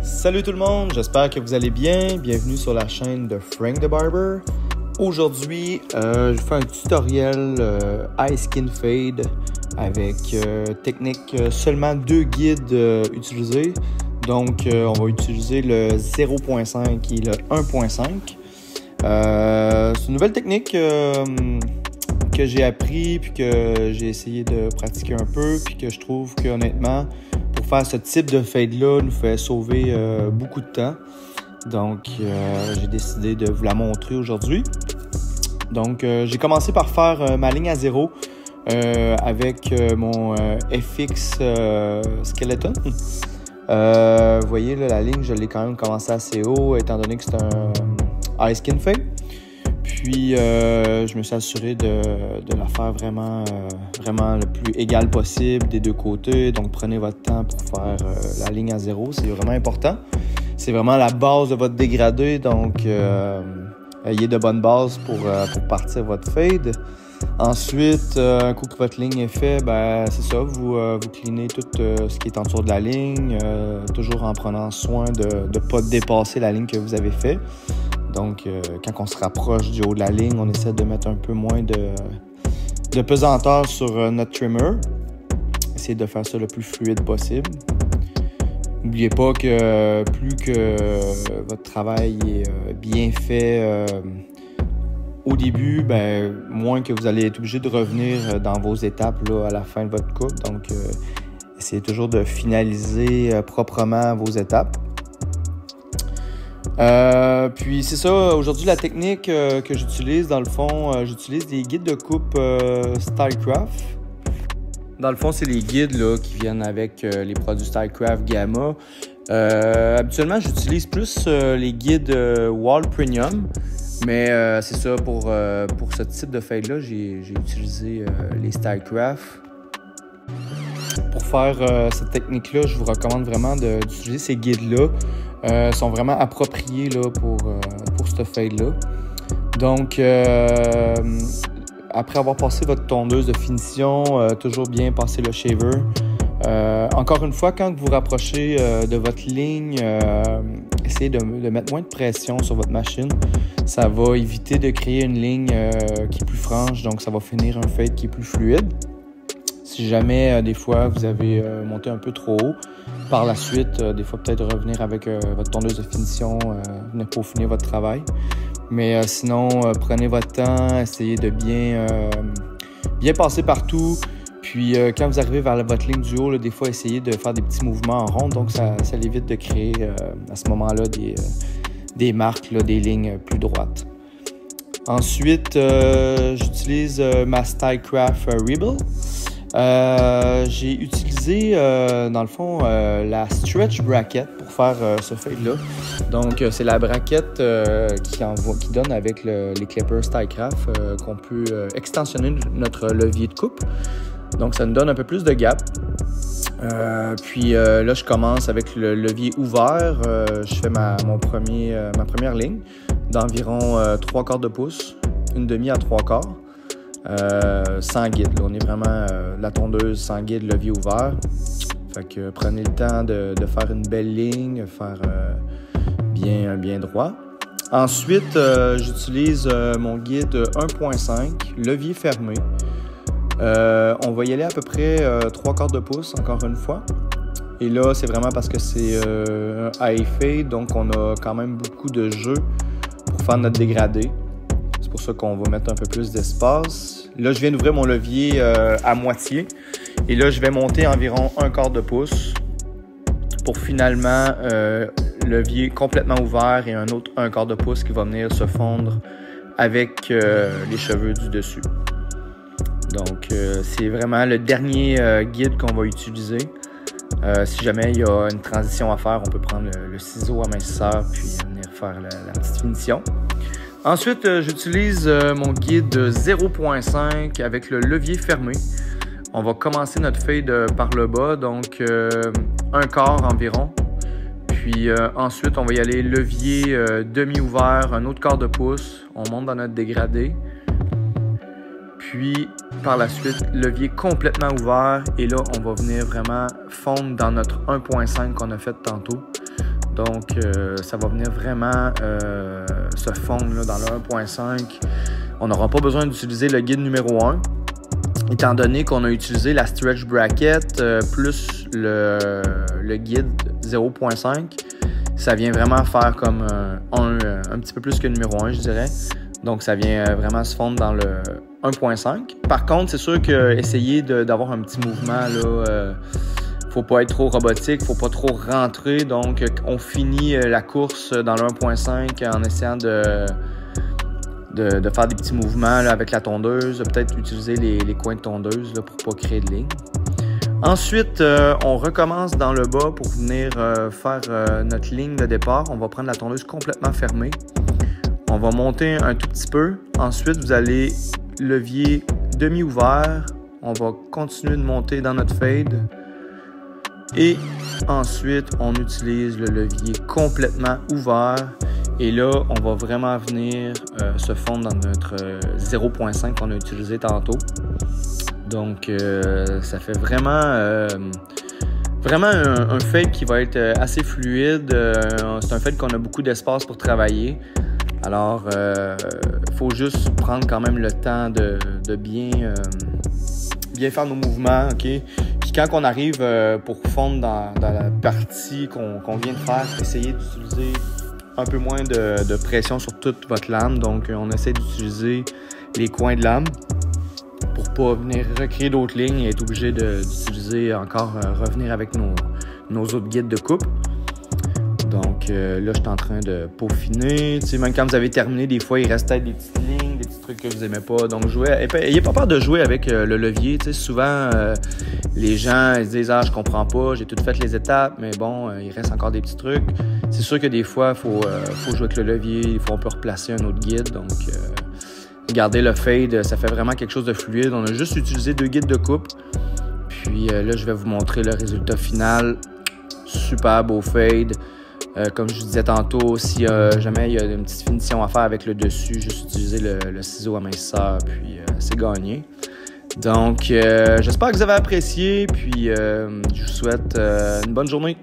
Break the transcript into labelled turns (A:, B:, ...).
A: Salut tout le monde, j'espère que vous allez bien. Bienvenue sur la chaîne de Frank the Barber. Aujourd'hui, euh, je fais un tutoriel euh, Eye Skin Fade avec euh, technique euh, seulement deux guides euh, utilisés. Donc, on va utiliser le 0.5 et le 1.5. Euh, c'est une nouvelle technique que j'ai appris puis que j'ai essayé de pratiquer un peu puis que je trouve que honnêtement pour faire ce type de fade là nous fait sauver euh, beaucoup de temps. Donc euh, j'ai décidé de vous la montrer aujourd'hui. Donc euh, j'ai commencé par faire ma ligne à zéro avec mon FX Skeleton. Vous voyez là, la ligne, je l'ai quand même commencé assez haut étant donné que c'est un high skin fade. Puis euh, je me suis assuré de, la faire vraiment, euh, vraiment le plus égal possible des deux côtés. Donc prenez votre temps pour faire euh, la ligne à zéro, c'est vraiment important. C'est vraiment la base de votre dégradé, donc ayez de bonnes bases pour, partir votre fade. Ensuite, un coup que votre ligne est faite, ben, c'est ça, vous, vous cleanez tout ce qui est en dessous de la ligne, toujours en prenant soin de ne pas dépasser la ligne que vous avez fait. Donc, euh, quand on se rapproche du haut de la ligne, on essaie de mettre un peu moins de, de pesanteur sur euh, notre trimmer. Essayez de faire ça le plus fluide possible. N'oubliez pas que euh, plus que votre travail est bien fait au début, ben, moins que vous allez être obligé de revenir dans vos étapes là, à la fin de votre coupe. Donc, essayez toujours de finaliser proprement vos étapes. Euh, puis c'est ça, aujourd'hui la technique euh, que j'utilise, dans le fond, euh, j'utilise des guides de coupe Stylecraft. Dans le fond, c'est les guides là, qui viennent avec les produits Stylecraft Gamma. Habituellement, j'utilise plus les guides Wall Premium, mais c'est ça, pour, pour ce type de fade-là, j'ai utilisé les Stylecraft. Pour faire cette technique-là, je vous recommande vraiment d'utiliser ces guides-là. Euh, sont vraiment appropriés là, pour, euh, pour ce fade-là. Donc, euh, après avoir passé votre tondeuse de finition, euh, toujours bien passer le shaver. Encore une fois, quand vous vous rapprochez de votre ligne, essayez de, de mettre moins de pression sur votre machine. Ça va éviter de créer une ligne qui est plus franche, donc ça va finir un fade qui est plus fluide. Si jamais, euh, des fois, vous avez euh, monté un peu trop haut, par la suite, euh, des fois, peut-être revenir avec votre tondeuse de finition, venir peaufiner votre travail. Mais sinon, prenez votre temps, essayez de bien, bien passer partout. Puis quand vous arrivez vers votre ligne du haut, des fois, essayez de faire des petits mouvements en rond. Donc, ça, évite de créer à ce moment-là des, des marques, des lignes plus droites. Ensuite, j'utilise ma Stylecraft Rebel. Euh, j'ai utilisé, euh, dans le fond, euh, la stretch bracket pour faire ce fade-là. Donc, c'est la braquette qui, donne avec le- les clippers Stylecraft qu'on peut extensionner notre levier de coupe. Donc, ça nous donne un peu plus de gap. Puis là, je commence avec le levier ouvert. Je fais ma, ma première ligne d'environ euh, 3 quarts de pouce, une demi à 3 quarts. Euh, sans guide. On est vraiment euh, la tondeuse sans guide, levier ouvert. Fait que prenez le temps de, faire une belle ligne, faire euh, bien, bien droit. Ensuite, j'utilise mon guide 1.5, levier fermé. On va y aller à peu près euh, 3 quarts de pouce, encore une fois. Et là, c'est vraiment parce que c'est euh, un high fade, donc on a quand même beaucoup de jeu pour faire notre dégradé. C'est pour ça qu'on va mettre un peu plus d'espace. Là, je viens d'ouvrir mon levier euh, à moitié. Et là, je vais monter environ un quart de pouce pour finalement euh, levier complètement ouvert et un autre un quart de pouce qui va venir se fondre avec euh, les cheveux du dessus. Donc, euh, c'est vraiment le dernier guide qu'on va utiliser. Si jamais il y a une transition à faire, on peut prendre le, ciseau amincisseur puis venir faire la, la petite finition. Ensuite, euh, j'utilise euh, mon guide 0.5 avec le levier fermé. On va commencer notre fade euh, par le bas, donc euh, un quart environ. Puis ensuite, on va y aller levier demi-ouvert, un autre quart de pouce. On monte dans notre dégradé. Puis par la suite, levier complètement ouvert. Et là, on va venir vraiment fondre dans notre 1.5 qu'on a fait tantôt. Donc, ça va venir vraiment se fondre dans le 1.5. On n'aura pas besoin d'utiliser le guide numéro 1 étant donné qu'on a utilisé la stretch bracket euh, plus le, guide 0.5, ça vient vraiment faire comme euh, un, euh, un, petit peu plus que numéro 1, je dirais. Donc, ça vient vraiment se fondre dans le 1.5. Par contre, c'est sûr que essayer d'avoir un petit mouvement, là, faut pas être trop robotique, faut pas trop rentrer. Donc, on finit la course dans le 1.5 en essayant de de, faire des petits mouvements avec la tondeuse, peut-être utiliser les, coins de tondeuse là, pour pas créer de ligne. Ensuite, euh, on recommence dans le bas pour venir euh, faire euh, notre ligne de départ. On va prendre la tondeuse complètement fermée. On va monter un tout petit peu. Ensuite, vous allez levier demi-ouvert. On va continuer de monter dans notre fade. Et ensuite, on utilise le levier complètement ouvert et là, on va vraiment venir euh, se fondre dans notre 0.5 euh, qu'on a utilisé tantôt. Donc, euh, ça fait vraiment, vraiment un, fait qui va être assez fluide. c'est un fait qu'on a beaucoup d'espace pour travailler. Alors, il faut juste prendre quand même le temps de, bien, bien faire nos mouvements, OK? Quand on arrive pour fondre dans, la partie qu'on vient de faire, essayer d'utiliser un peu moins de, pression sur toute votre lame. Donc, on essaie d'utiliser les coins de lame pour pas venir recréer d'autres lignes et être obligé d'utiliser encore, euh, revenir avec nos, autres guides de coupe. Donc euh, là, je suis en train de peaufiner. Tu sais, même quand vous avez terminé, des fois, il reste peut-être des petites trucs que vous aimez pas. Donc, jouez. Ayez pas peur de jouer avec euh, le levier. Tu sais, souvent, les gens ils disent Ah, je comprends pas, j'ai tout fait les étapes, mais bon, il reste encore des petits trucs. C'est sûr que des fois, faut, euh, faut, jouer avec le levier, il faut on peut replacer un autre guide. Donc, euh, garder le fade, ça fait vraiment quelque chose de fluide. On a juste utilisé deux guides de coupe. Puis euh, là, je vais vous montrer le résultat final. Super beau fade. Comme je vous disais tantôt, si jamais il y a une petite finition à faire avec le dessus, juste utiliser le, ciseau à minceur, puis c'est gagné. Donc, j'espère que vous avez apprécié, puis je vous souhaite une bonne journée.